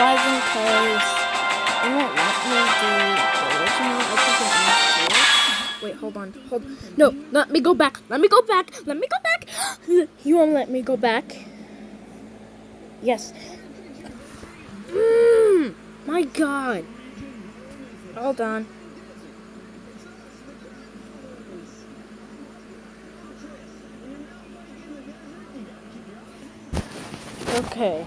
buzzing because it won't let me do Wait, hold on. Hold. No, let me go back. Let me go back. Let me go back. You won't let me go back. Yes. Mm, my God. Hold on. Okay,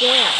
Yeah.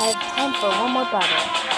I have time for one more battle.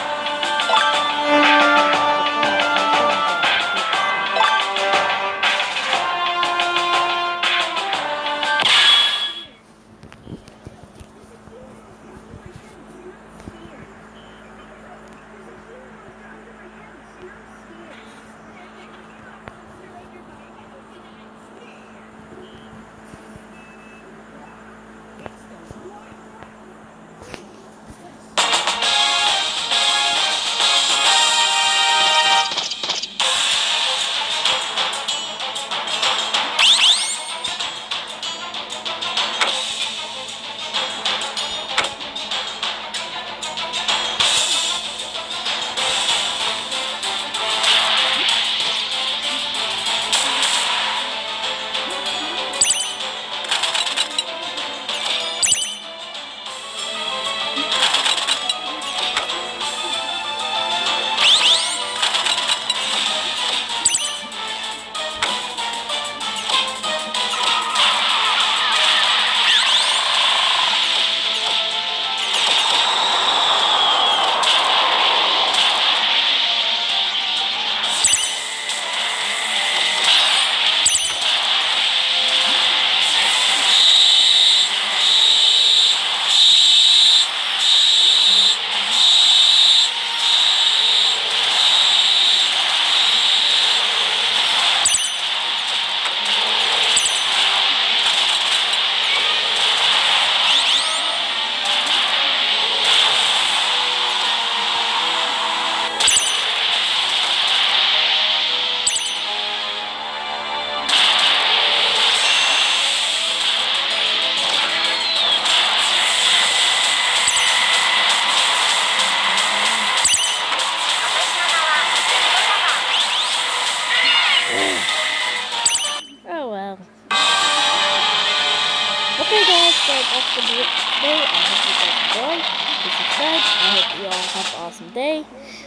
The video today. I hope you guys enjoy. Please subscribe. I hope you all have an awesome day.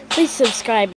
Please subscribe.